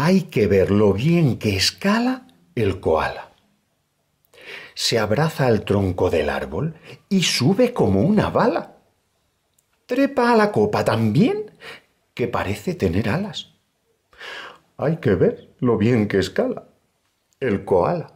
Hay que ver lo bien que escala el koala. Se abraza al tronco del árbol y sube como una bala. Trepa a la copa también, que parece tener alas. Hay que ver lo bien que escala el koala.